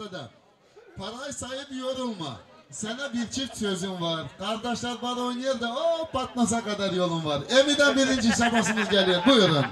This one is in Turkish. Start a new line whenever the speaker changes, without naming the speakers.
noktada. Parayı sayıp yorulma. Sana bir çift sözüm var. Kardeşler bana oynuyor da o batmasa kadar yolum var. Emiden birinci şapasımız geliyor. Buyurun.